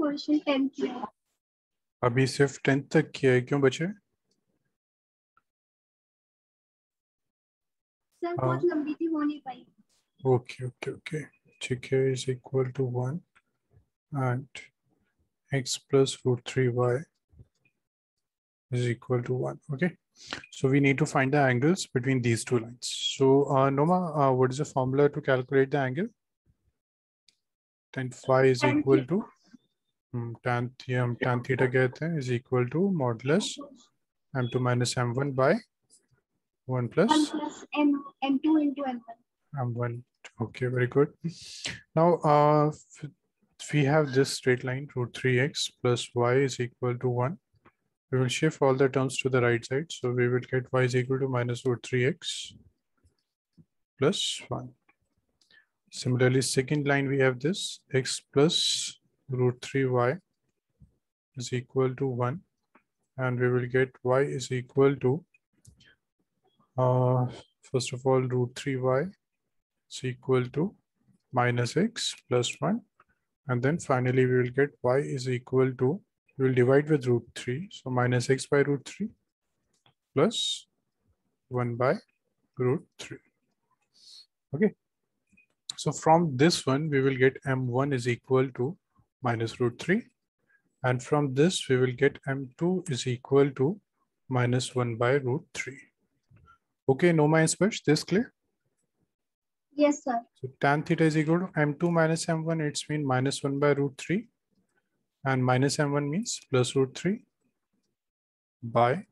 Question ten किया अभी सिर्फ टेंथ तक किया है क्यों बचे सर हाँ। बहुत लंबी थी हो नहीं पाई ओके ओके ओके ठीक है is equal to one and x plus root three Y is equal to 1 okay so we need to find the angles between these two lines so uh, noma uh, what is the formula to calculate the angle tan phi is Tan equal theta. to hmm, tan theta हम tan theta कहते हैं is equal to modulus m2 minus m1 by 1 plus one plus M M two into M one m1 okay very good now uh f- we have this straight line root 3x plus y is equal to 1 we will shift all the terms to the right side so we will get y is equal to minus root 3x plus 1 similarly second line we have this x plus root 3y is equal to 1 and we will get y is equal to uh first of all root 3y is equal to minus x plus 1 and then finally we will get y is equal to we will divide with root 3 so minus x by root 3 plus 1 by root 3 okay. So from this one we will get m1 is equal to minus root 3. And from this, we will get M2 is equal to minus 1 by root 3. Okay, no minus which this clear? Yes, sir. So tan theta is equal to M2 minus M1, it's mean minus 1 by root 3. And minus M1 means plus root 3 by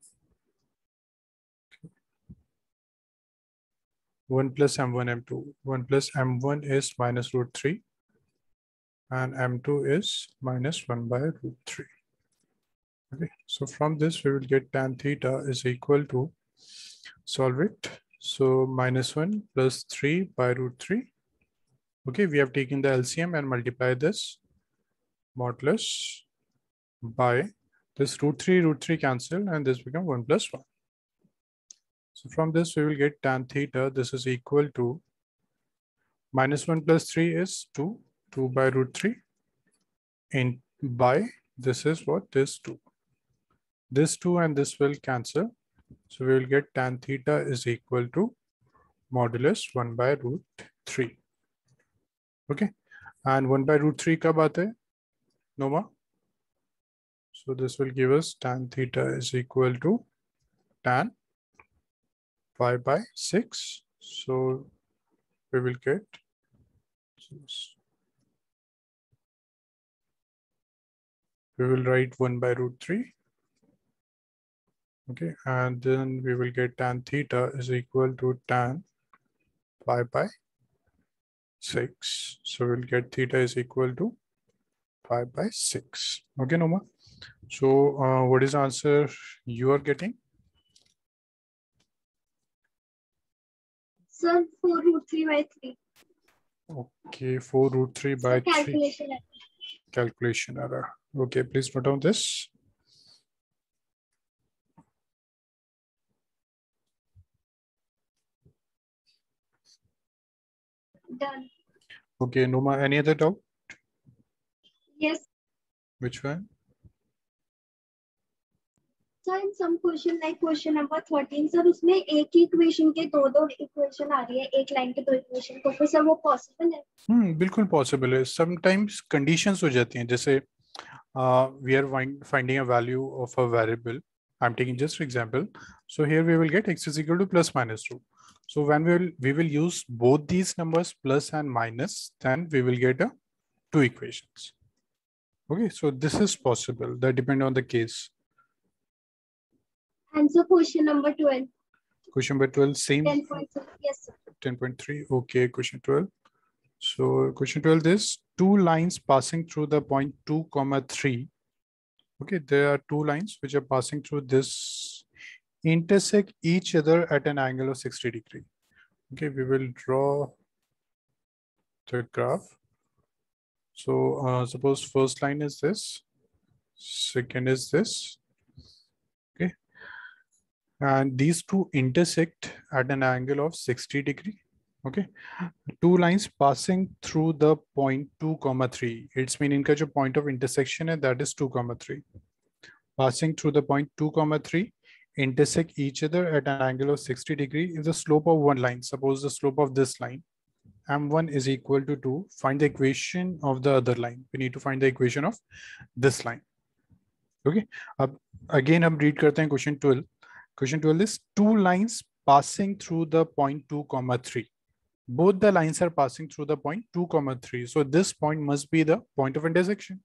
1 plus M1, M2. 1 plus M1 is minus root 3 and m2 is minus 1 by root 3. Okay, so from this we will get tan theta is equal to solve it. So minus 1 plus 3 by root 3 Okay, we have taken the LCM and multiply this modulus by this root 3, root 3 cancel and this become 1 plus 1. So from this we will get tan theta, this is equal to minus 1 plus 3 is 2, 2 by root 3 in by this is what this 2. This 2 and this will cancel. So we will get tan theta is equal to modulus 1 by root 3. Okay. And 1 by root 3 kab hai? Noma? So this will give us tan theta is equal to tan pi by 6. So we will get we will write 1 by root 3. Okay, and then we will get tan theta is equal to tan pi by 6. So we'll get theta is equal to pi by 6. Okay, Noma. So uh, what is answer you are getting? Sir, 4 root 3 by 3. Okay, 4 root 3 by calculation 3. Error. Calculation error. Okay, please note down this. Done Okay, Noma, any other doubt? Yes Which one? Sir in some question like question number thirteen sir उसमें एक ही equation के दो दो equation आ रही है एक line के दो इक्वेशन तो फिर सर वो पॉसिबल है हम्म बिल्कुल पॉसिबल है समटाइम्स कंडीशंस हो जाती हैं जैसे uh, we are find, finding a value of a variable. I'm taking just for example. So here we will get x is equal to plus minus 2. So when we will, we will use both these numbers plus and minus, then we will get a two equations. Okay, so this is possible. That depend on the case. Answer question number 12. Question number 12, same? 10.3, yes. 10.3, okay, question 12 so question 12 is two lines passing through the point 2 comma 3 okay there are two lines which are passing through this intersect each other at an angle of 60 degree. Okay we will draw the graph. So uh, suppose first line is this second is this. Okay. and these two intersect at an angle of 60 degree okay. Two lines passing through the point 2 comma 3 it's meaning, inka jo point of intersection and that is 2 comma 3 passing through the point 2 comma 3 intersect each other at an angle of 60 degree Is the slope of one line. Suppose the slope of this line m1 is equal to 2 find the equation of the other line. We need to find the equation of this line. Okay. Ab again hum read karte question 12 question 12 is two lines passing through the point 2 comma 3 both the lines are passing through the point 2 comma 3 so this point must be the point of intersection.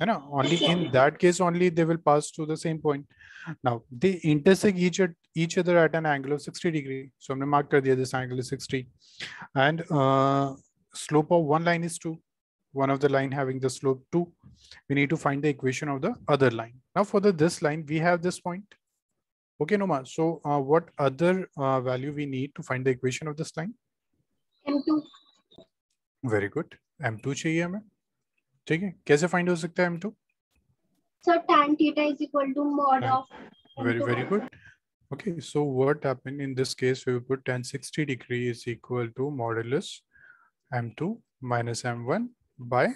You know only in that case only they will pass to the same point. Now they intersect each each other at an angle of 60 degree. So i'm going to mark this angle is 60 and uh, slope of one line is 2 one of the line having the slope 2 we need to find the equation of the other line. Now for the this line we have this point Okay, Noma. So uh, what other uh, value we need to find the equation of this line? M2. Very good. M2 चाहिए हमें ठीक है कैसे find हो सकता है M2? So tan theta is equal to mod of Very very good. Okay, so what happened in this case? We will put tan 60 degree is equal to modulus M2 minus M1 by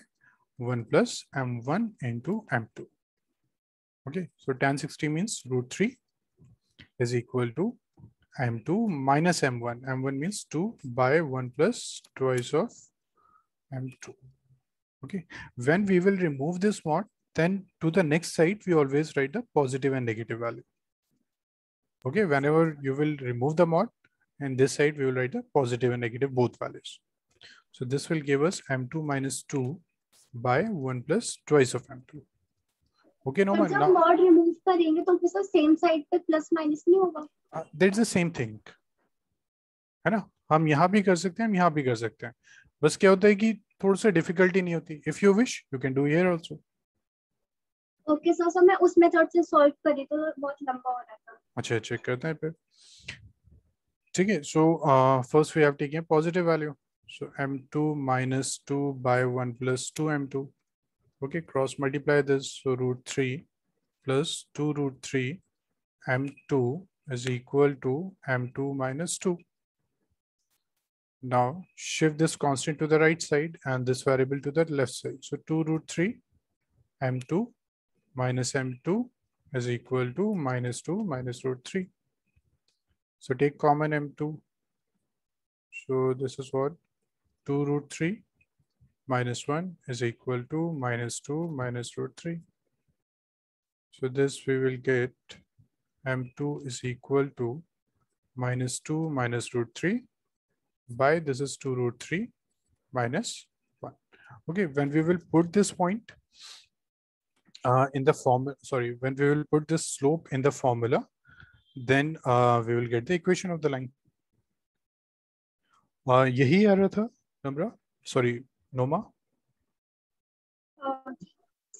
1 plus M1 into M2. Okay, so tan 60 means root 3 is equal to m2 minus m1. m1 means 2 by 1 plus twice of m2. Okay. When we will remove this mod, then to the next side, we always write the positive and negative value. Okay. Whenever you will remove the mod, and this side, we will write the positive and negative both values. So this will give us m2 minus 2 by 1 plus twice of m2. Okay, no, remove करेंगे तो फिर same side पे plus minus नहीं होगा। That's the same thing है ना? हम यहाँ भी कर सकते हैं हम यहाँ भी कर सकते हैं। बस क्या होता है कि थोड़ा सा डिफिकल्टी नहीं होती। If you wish you can do here also okay sir sir मैं उस मेथड से सॉल्व करी तो बहुत लंबा हो रहा था। अच्छा चेक करते हैं फिर। ठीक है so first we have taken positive value so m2 minus 2 by 1 plus 2 m2 okay cross multiply this so root 3 plus 2 root 3 m2 is equal to m2 minus 2. Now shift this constant to the right side and this variable to the left side. So 2 root 3 m2 minus m2 is equal to minus 2 minus root 3. So take common m2. So this is what 2 root 3 minus 1 is equal to minus 2 minus root 3. So this we will get m2 is equal to minus 2 minus root 3 by this is 2 root 3 minus 1. Okay, when we will put this point uh, in the formula, sorry, when we will put this slope in the formula, then uh, we will get the equation of the line. Uh, यही आ रहा था नम्रा sorry नोमा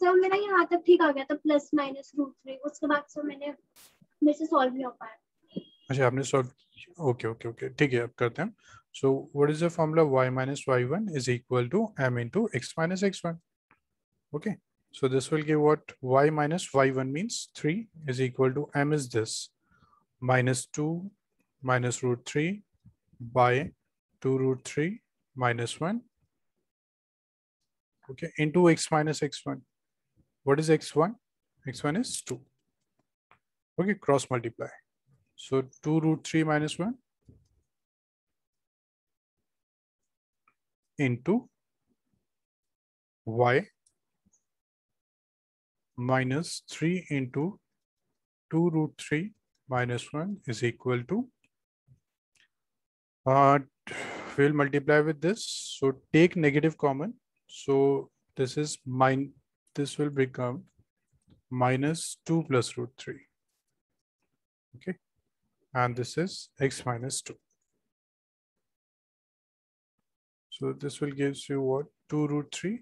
sir मेरा यहाँ तक ठीक आ गया था plus minus root three उसके बाद सर मैंने मेरे से सॉल्व नहीं हो पाया अच्छा आपने सॉल्व ओके ओके ओके ठीक है अब करते हैं so what is the formula y minus y1 is equal to m into x minus x1 okay so this will give what y minus y1 means 3 is equal to m is this minus 2 minus root 3 by 2 root 3 minus 1 okay into x minus x1 what is x1? x1 is 2. Okay, cross multiply. So 2 root 3 minus 1 into y minus 3 into 2 root 3 minus 1 is equal to uh, we'll multiply with this. So take negative common. So this is mine this will become minus 2 plus root 3. Okay. And this is x minus 2. So this will give you what? 2 root 3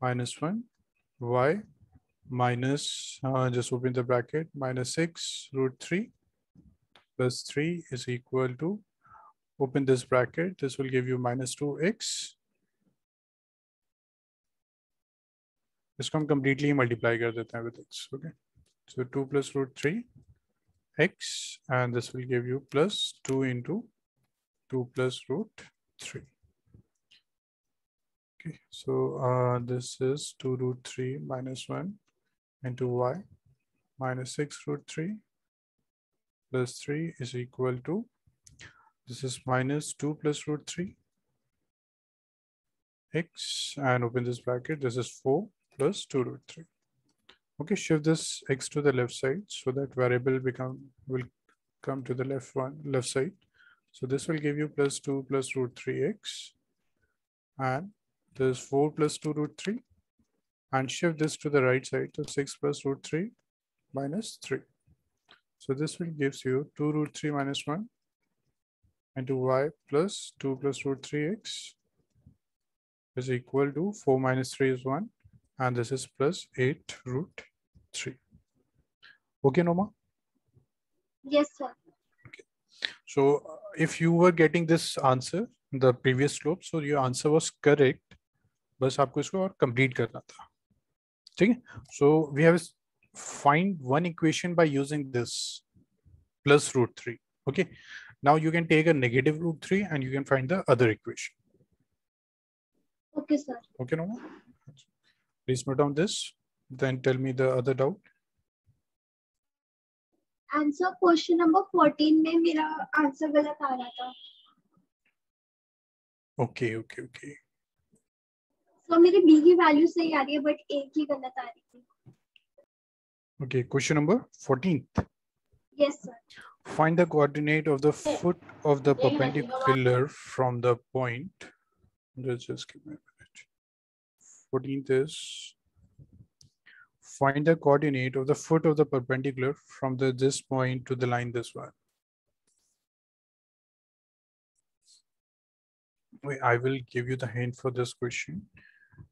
minus 1 y minus, uh, just open the bracket, minus 6 root 3 plus 3 is equal to, open this bracket, this will give you minus 2x इसको हम completely multiply कर देते हैं with x okay so 2 plus root 3 x and this will give you plus 2 into 2 plus root 3. Okay, so uh, this is 2 root 3 minus 1 into y minus 6 root 3 plus 3 is equal to, this is minus 2 plus root 3 x and open this bracket, this is 4 plus 2 root 3. Okay, shift this x to the left side so that variable become will come to the left one left side. So this will give you plus 2 plus root 3x and this 4 plus 2 root 3 and shift this to the right side to 6 plus root 3 minus 3. So this will gives you 2 root 3 minus 1 into y plus 2 plus root 3x is equal to 4 minus 3 is 1 and this is plus 8 root 3. Okay, Noma? Yes, sir. Okay. So uh, if you were getting this answer, the previous slope, so your answer was correct. बस आपको इसको और complete करना था ठीक है सो we have find one equation by using this plus root 3 okay now you can take a negative root 3 and you can find the other equation Okay, sir. okay no please note down this then tell me the other doubt answer question number 14 में मेरा answer गलत आ रहा था okay okay okay सो मेरी B की value सही आ रही है बट ए की गलत आ रही थी okay question number 14th yes sir Find the coordinate of the foot of the perpendicular from the point. Let's just give me a minute. 14th is find the coordinate of the foot of the perpendicular from the this point to the line this one. I will give you the hint for this question.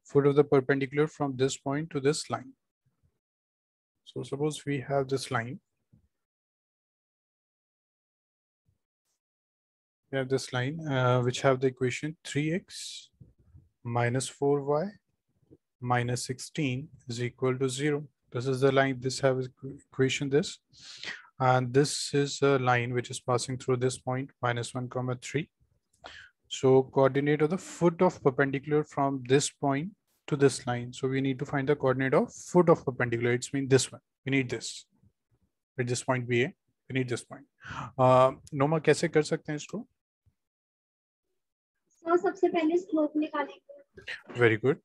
Foot of the perpendicular from this point to this line. So suppose we have this line we have this line uh, which have the equation 3x minus 4y minus 16 is equal to 0. This is the line, this have equation this. And this is a line which is passing through this point, minus 1 comma 3. So coordinate of the foot of perpendicular from this point to this line. So we need to find the coordinate of foot of perpendicular. It's mean this one. We need this. Let this point be a. We need this point. Uh, नोमा कैसे कर सकते हैं इसको sir सबसे पहले slope निकालेंगे very good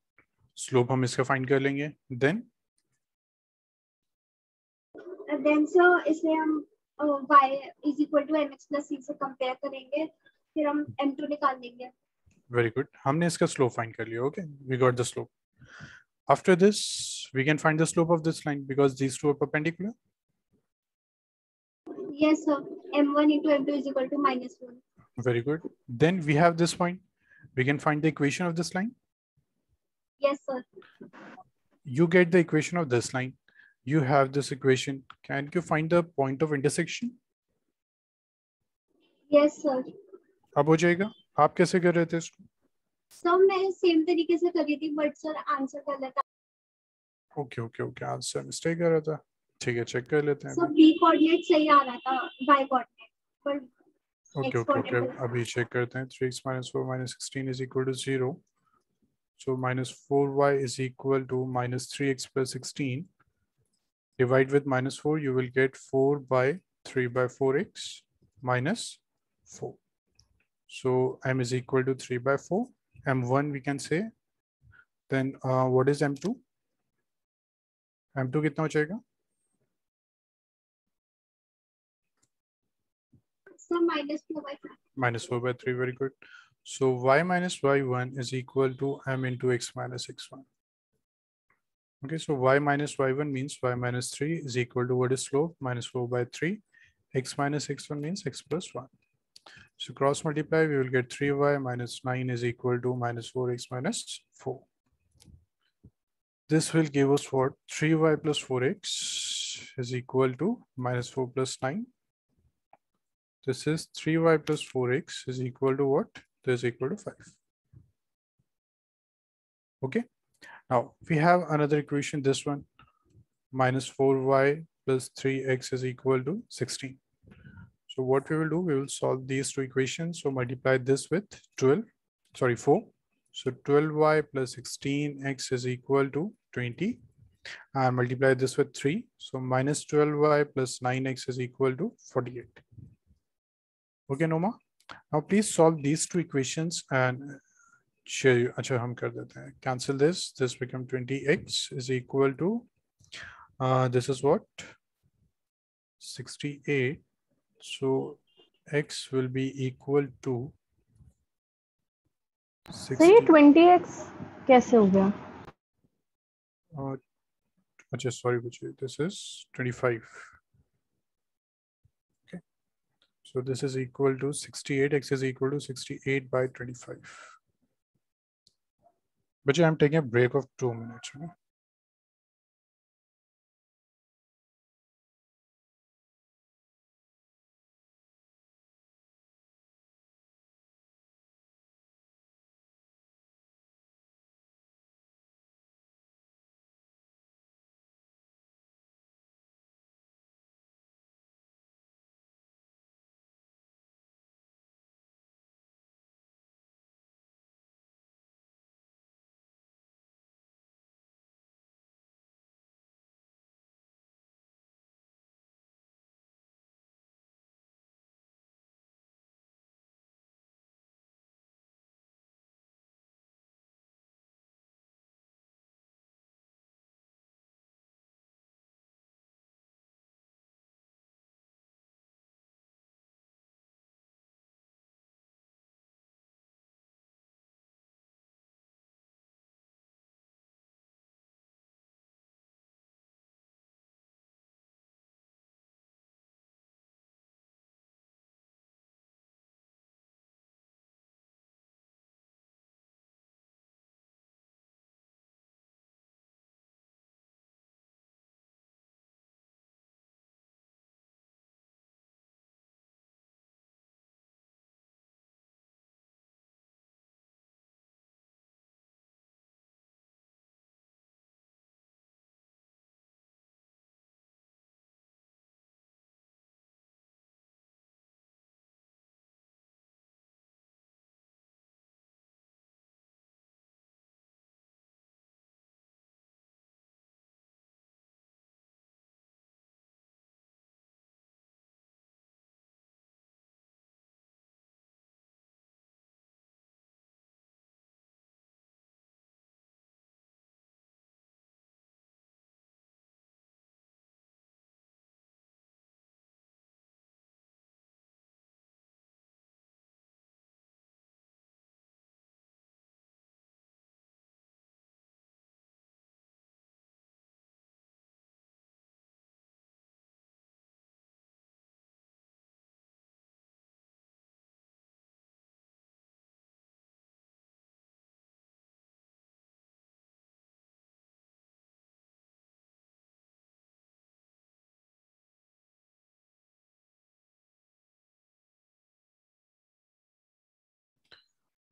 slope हम इसका फाइंड कर लेंगे देन देन सर इसे हम y is equal to mx c से कंपेयर करेंगे फिर हम m2 निकाल लेंगे वेरी गुड हमने इसका स्लोप फाइंड कर लिया okay we got the slope after this we can find the slope of this line because these two are perpendicular yes sir m1 into m2 is equal to minus 1 very good then we have this point we can find the equation of this line yes sir you get the equation of this line you have this equation can you find the point of intersection yes sir अब हो जाएगा आप कैसे कर रहे थे इसको sir मैं सेम तरीके से कर रही थी बट सर आंसर गलत okay okay okay answer mistake कर रहा था ठीक है चेक कर लेते हैं सर बी कोऑर्डिनेट सही आ रहा था y कोऑर्डिनेट पर ओके ओके ओके अभी चेक करते हैं 3x minus 4 minus 16 is equal to 0 So minus 4y is equal to minus 3x plus 16. Divide with minus 4, you will get 4 by 3 by 4x minus 4. So m is equal to 3 by 4. m1 we can say. Then uh, what is m2? m2 kitna ho jayega? So minus 4 by 3. Minus 4 by 3, very good so y minus y1 is equal to m into x minus x1 okay so y minus y1 means y minus 3 is equal to what is slope? Minus 4 by 3 x minus x1 means x plus 1 so cross multiply we will get 3y minus 9 is equal to minus 4x minus 4 this will give us what? 3y plus 4x is equal to minus 4 plus 9 this is 3y plus 4x is equal to what? This is equal to 5. Okay. Now we have another equation, this one, minus 4y plus 3x is equal to 16. So what we will do, we will solve these two equations. So multiply this with 12, sorry, 4. So 12y plus 16x is equal to 20 and multiply this with 3. So minus 12y plus 9x is equal to 48. Okay, Noma? Now please solve these two equations and share you. अच्छा हम कर देते हैं. Cancel this. This become 20x is equal to, uh, this is what? 68. So x will be equal to sir ये 20x कैसे हो गया uh, अच्छा sorry Vijay, this is 25 okay so this is equal to 68 x is equal to 68 by 25 but I'm taking a break of two minutes?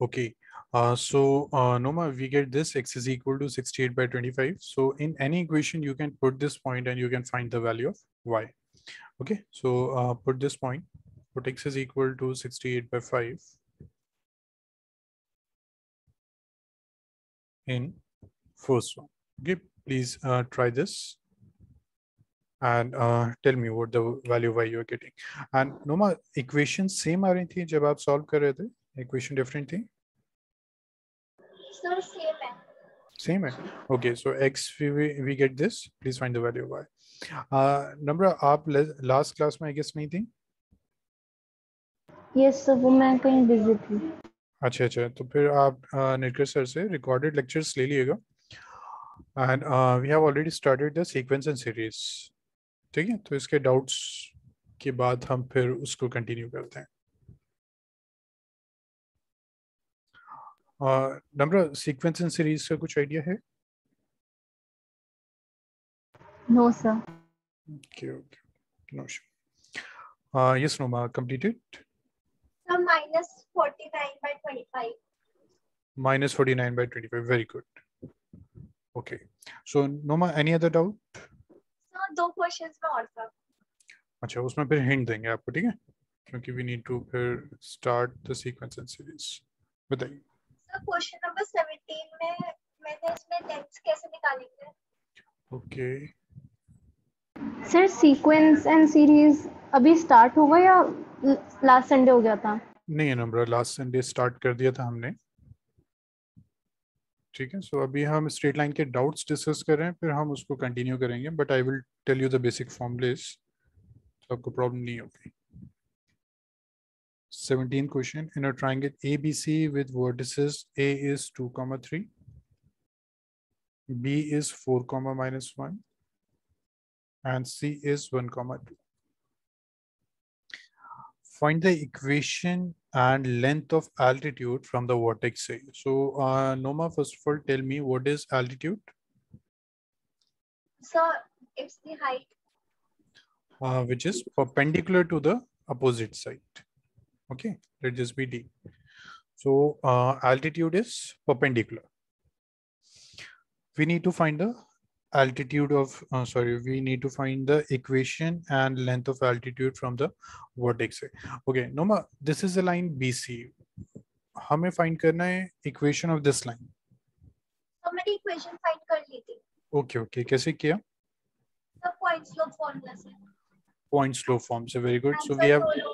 Okay. Uh, so uh, Noma, we get this x is equal to 68 by 25. So in any equation, you can put this point and you can find the value of y. Okay, so uh, put this point, put x is equal to 68 by 5 in first one. Okay, please uh, try this and uh, tell me what the value y you are getting. And Noma, equations same are in thi jab aap solve? Equation different thing sir same hai same hai okay so x we, we get this please find the value of y uh number aap last class mein i guess nahi thi yes sir वो मैं कहीं busy थी अच्छा अच्छा तो फिर आप Nirkar sir से रिकॉर्डेड लेक्चर्स ले लिएगा and we have already started the sequence and series ठीक है तो इसके डाउट्स के बाद हम फिर उसको कंटिन्यू करते हैं नंबर सीक्वेंस एंड सीरीज़ का कुछ आइडिया है no sir okay okay no sure uh yes noma completed sir minus 49 by 25 minus 49 by 25 very good okay so noma any other doubt sir दो questions में और sir अच्छा उसमें फिर hint देंगे आपको ठीक है क्योंकि we need to फिर start the sequence and series बताइए सर क्वेश्चन नंबर 17 में मैंने इसमें लेंथ कैसे निकालेंगे okay sir sequence and series अभी स्टार्ट होगा या लास्ट संडे हो गया था? नहीं नंबर लास्ट संडे स्टार्ट कर दिया था हमने। ठीक है सो अभी हम स्ट्रेट लाइन के डाउट्स डिस्कस कर रहे हैं फिर हम उसको कंटिन्यू करेंगे but I will tell you the basic formulas तो आपको प्रॉब्लम नहीं होगी। 17 question in a triangle ABC with vertices A is 2 comma 3, B is 4 comma minus 1, and C is 1 comma 2. Find the equation and length of altitude from the vertex A. So uh, Noma, first of all, tell me what is altitude? So it's the height. Uh, which is perpendicular to the opposite side. Okay, let this be D. So uh, altitude is perpendicular. We need to find the altitude of, uh, sorry, we need to find the equation and length of altitude from the vertex. A. Okay, Noma, this is the line BC. हमें find करना है equation of this line. तो मैंने equation find कर ली थी Okay, okay, कैसे किया? सर पॉइंट स्लोप फार्मूला से Point slope form. So very good. So answer we have दोनों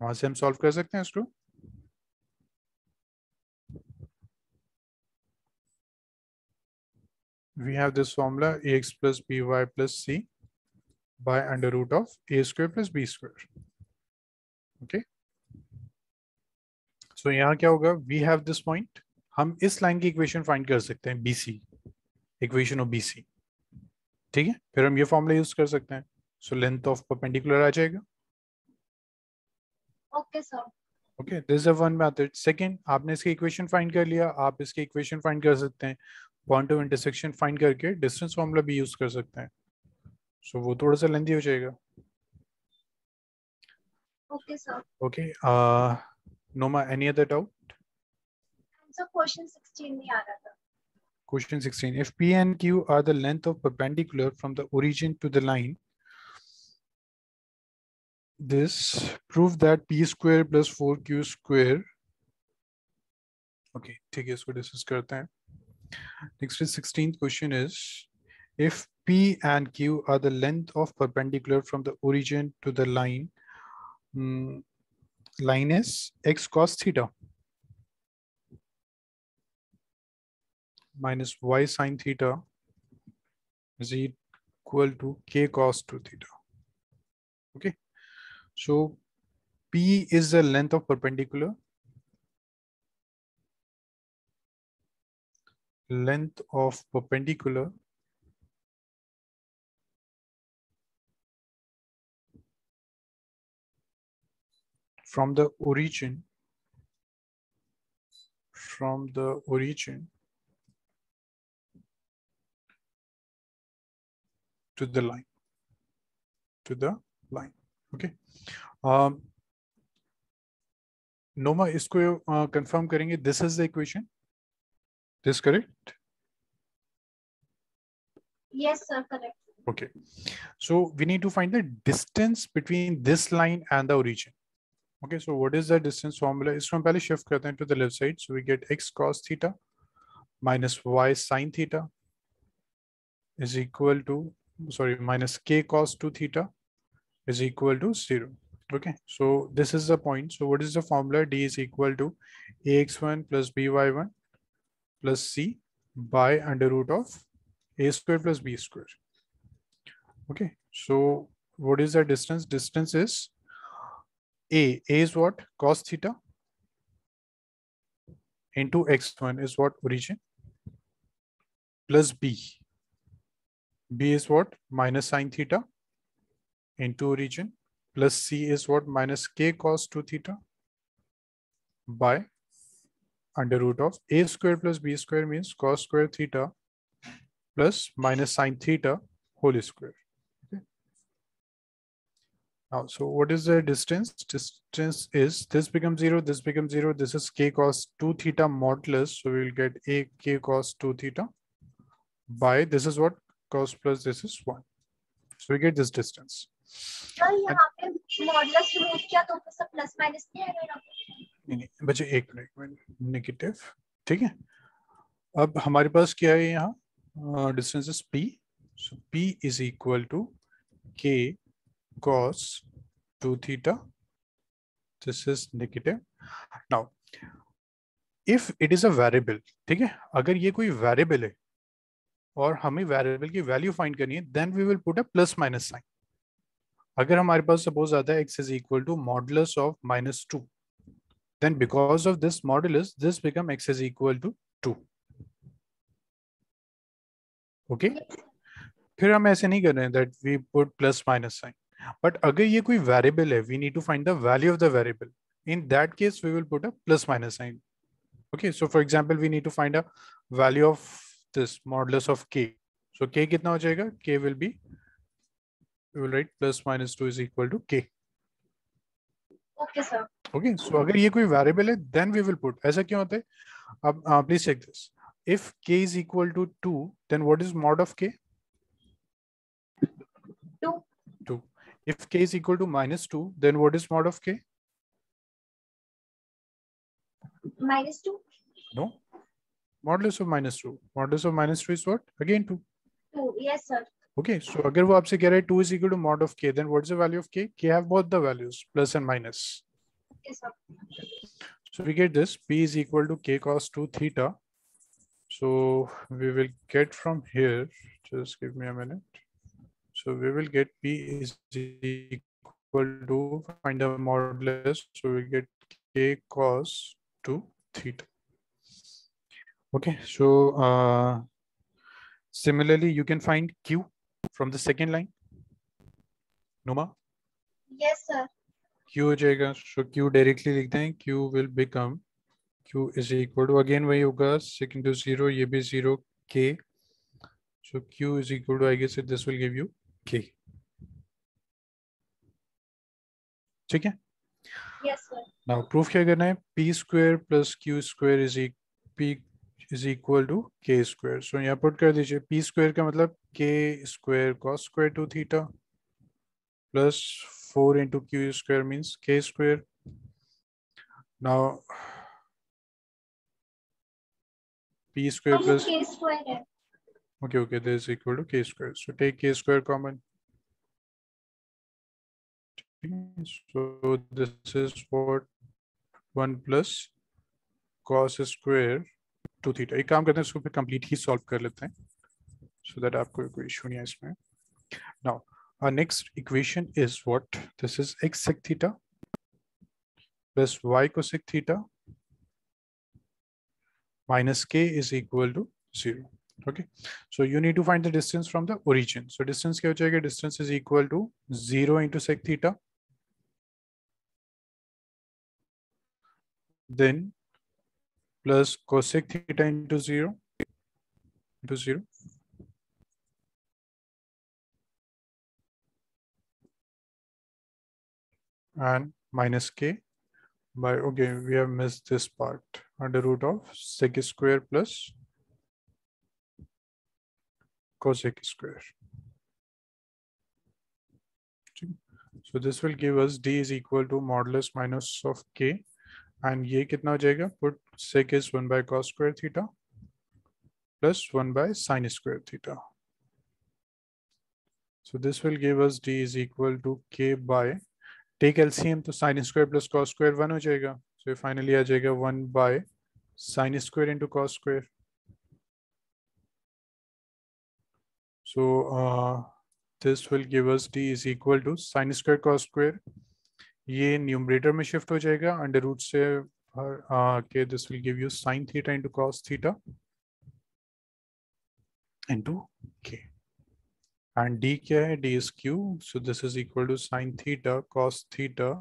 वहाँ से हम सॉल्व कर सकते हैं इसको we have this formula x plus B y plus C by under root of A square plus B square okay so यहाँ क्या होगा? वी हैव दिस पॉइंट हम इस लाइन की इक्वेशन फाइंड कर सकते हैं BC equation of B C ठीक है? फिर हम ये फॉर्मूला यूज़ कर सकते हैं. सो लेंथ ऑफ़ परपेंडिकुलर आ जाएगा. Okay sir okay this is one method second आपने इसकी इक्वेशन फाइंड कर लिया आप इसकी इक्वेशन फाइंड कर सकते हैं। पॉइंट ऑफ़ इंटरसेक्शन फाइंड करके डिस्टेंस फॉर्मूला भी यूज़ कर सकते हैं। सो so, वो थोड़ा सा लेंदी हो जाएगा। Okay sir okay Noma any other doubt answer question 16 नहीं आ रहा था। Question 16. If P and Q are the length of perpendicular from the origin to the line, this prove that P square plus 4Q square. Okay, ठीक है इसको discuss करते हैं. Next is 16th question is if P and Q are the length of perpendicular from the origin to the line, mm, line is x cos theta. minus y sine theta is equal to k cos 2 theta. Okay. So P is the length of perpendicular. Length of perpendicular. From the origin. From the origin. To the line. To the line okay um noma isko uh, confirm karenge this is the equation this correct yes sir correct okay so we need to find the distance between this line and the origin okay so what is the distance formula इसको हम पहले shift करते हैं to the left side so we get x cos theta minus y sin theta is equal to sorry minus k cos 2 theta is equal to 0 okay so this is the point. So what is the formula? D is equal to ax1 plus by1 plus c by under root of a square plus b square. Okay so what is the distance? Distance is a. A is what? Cos theta into x1 is what origin? Plus b. B is what? Minus sine theta into origin plus c is what minus k cos 2 theta by under root of a square plus b square means cos square theta plus minus sine theta whole square. Okay. Now, so what is the distance? Distance is this becomes zero, this becomes zero. This is k cos 2 theta modulus. So we will get a k cos 2 theta by this is what cos plus this is 1. So we get this distance. Sir यहाँ पे modulus remove किया तो फिर plus minus नहीं आएगा नहीं नहीं बच्चे एक मिनट नेगेटिव ठीक है? अब हमारे पास क्या है यहाँ? Distance is P so P is equal to K cos 2 theta this is negative. Now if it is a variable ठीक है? अगर ये कोई variable है और हमें वेरिएबल की वैल्यू फाइंड करनी है then we will put a plus minus sign अगर हमारे पास सपोज़ आता है x is equal to modulus of minus two then because of this modulus this become x is equal to two okay फिर हम ऐसे नहीं कर रहे that we put plus minus sign but अगर ये कोई वेरिएबल है we need to find the value of the variable in that case we will put a plus minus sign okay so for example we need to find a value of this model of K so K कितना हो जाएगा? K will be we will write plus minus 2 is equal to k okay sir okay so अगर ये कोई variable है then we will put ऐसा क्यों होता है अब please check this if k is equal to 2 then what is mod of k to 2 if k is equal to minus 2 then what is mod of k minus two no modulus of minus 2 modulus of minus 2 is what again 2 to yes sir okay so अगर वो आपसे कह रहा है 2 is equal to mod of k then what is the value of k k have both the values plus and minus okay sir So we get this p is equal to k cos 2 theta. So we will get from here, just give me a minute. So we will get p is equal to find a modulus. So we get k cos 2 theta. Okay, so uh, similarly, you can find q from the second line. Numa? Yes sir Q हो जाएगा so Q directly लिखते हैं Q will become Q is equal to again वही होगा second two zero ये भी zero K. So Q is equal to I guess this will give you K. ठीक है? नाउ प्रूफ क्या करना है? P square plus Q square is P is equal to K square so यहाँ put कर दीजिए पी स्क्वायर का मतलब K square cos square two theta plus four into Q square means K square now P square plus okay okay this equal to K square so take K square common so this is what 1 plus cos two theta एक काम करते हैं, इसको फिर complete ही solve कर लेते हैं सो so that आपको कोई इशू नहीं है इसमें। Now our next equation is what this is x sec theta plus y cosec theta minus k is equal to 0 okay so you need to find the distance from the origin so distance क्या हो जाएगा? Distance is equal to 0 sec theta then plus cosec theta into 0 into 0. and minus k by okay we have missed this part under root of sec square plus cosec square. So this will give us d is equal to modulus minus of k. And y kitna ho jayega? Put sec is 1 by cos square theta plus 1 by sine square theta. So this will give us d is equal to k by, take LCM to sine square plus cos square 1 ho jayega. So finally a jayega 1 by sine square into cos square. So uh, this will give us d is equal to sine square cos square. Ye numerator में shift ho jayega under root se uh, okay, this will give you sine theta into cos theta into k. And d k d is q. So this is equal to sine theta cos theta.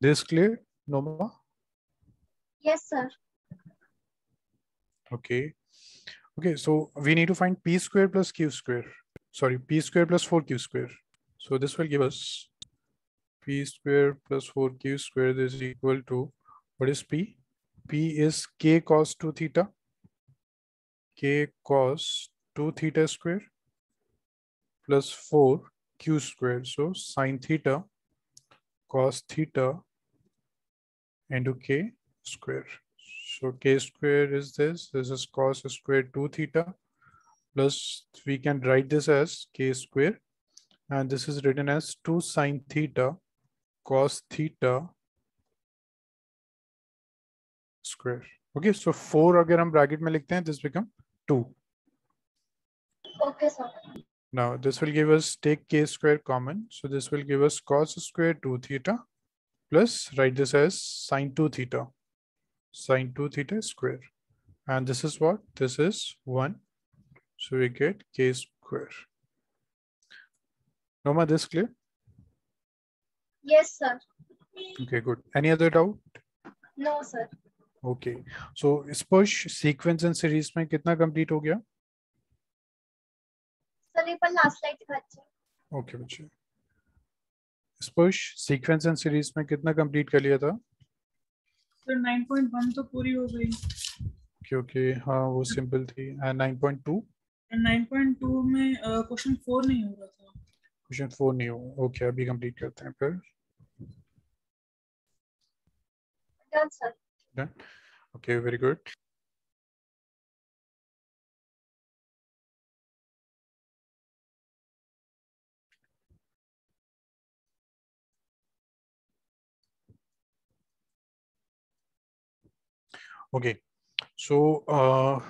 This clear, Noma? Yes, sir. Okay. Okay, so we need to find p square plus q square. Sorry, p square plus 4q square. So this will give us p square plus 4q square is equal to what is p? P is k cos 2 theta. K cos 2 theta square plus 4 q square. So sine theta cos theta into k square. So k square is this. This is cos square 2 theta plus we can write this as k square. And this is written as 2 sine theta cos theta square okay so 4 अगर हम bracket में लिखते हैं this become 2 Okay, sir. now this will give us take k square common so this will give us cos square 2 theta plus write this as sine 2 theta sine 2 theta square and this is what this is 1 so we get k square Noma, this clear Yes, sir. okay good. Any other doubt? No, sir. okay. So स्पर्श sequence and series में कितना complete हो गया? Sir, ये पर last slide दिखाচ্ছি okay बच्चे। स्पर्श sequence and series में कितना कंप्लीट कर लिया था? सर 9.1 तो पूरी हो गई। क्योंकि हाँ वो सिंपल थी। एंड 9.2 9.2 में क्वेश्चन फोर नहीं हो रहा था। क्वेश्चन फोर नहीं हो। ओके okay, अभी कंप्लीट करते हैं फिर। Done, sir. Done. Okay, very good. Okay, so uh,